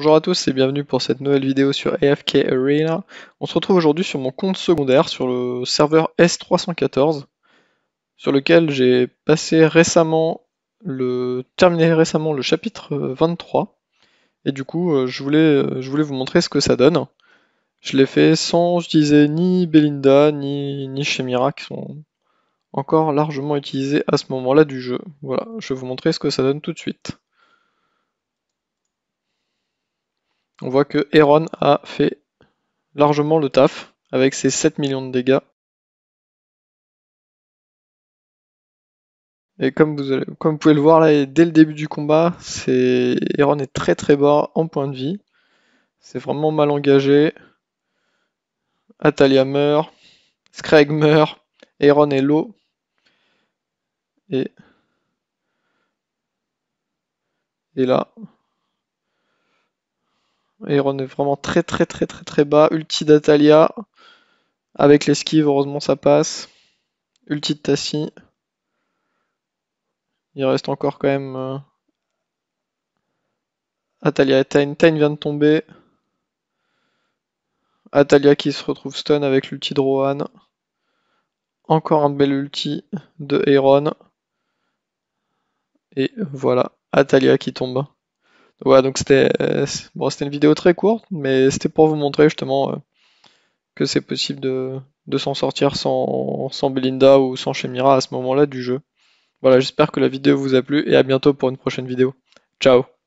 Bonjour à tous et bienvenue pour cette nouvelle vidéo sur AFK Arena. On se retrouve aujourd'hui sur mon compte secondaire sur le serveur S314 sur lequel j'ai passé récemment le terminé récemment le chapitre 23 et du coup euh, je voulais, euh, je voulais vous montrer ce que ça donne. Je l'ai fait sans utiliser ni Belinda ni, ni Chemira qui sont encore largement utilisés à ce moment-là du jeu. Voilà, je vais vous montrer ce que ça donne tout de suite. On voit que Heron a fait largement le taf avec ses 7 millions de dégâts. Et comme vous, comme vous pouvez le voir dès le début du combat, c'est est très très bas en point de vie. C'est vraiment mal engagé. Atalia meurt. Scrag meurt. Heron est low. Et... Et là, Aeron est vraiment très très très très très bas. Ulti d'Atalia. Avec l'esquive, heureusement ça passe. Ulti de Tassi. Il reste encore quand même... Euh, Atalia et Tain. Tain vient de tomber. Atalia qui se retrouve stun avec l'ulti de Rohan. Encore un bel ulti de Aeron. Et voilà, Atalia qui tombe. Ouais, donc c'était bon, c'était une vidéo très courte, mais c'était pour vous montrer justement euh, que c'est possible de, de s'en sortir sans, sans Belinda ou sans Shemira à ce moment-là du jeu. Voilà, j'espère que la vidéo vous a plu et à bientôt pour une prochaine vidéo. Ciao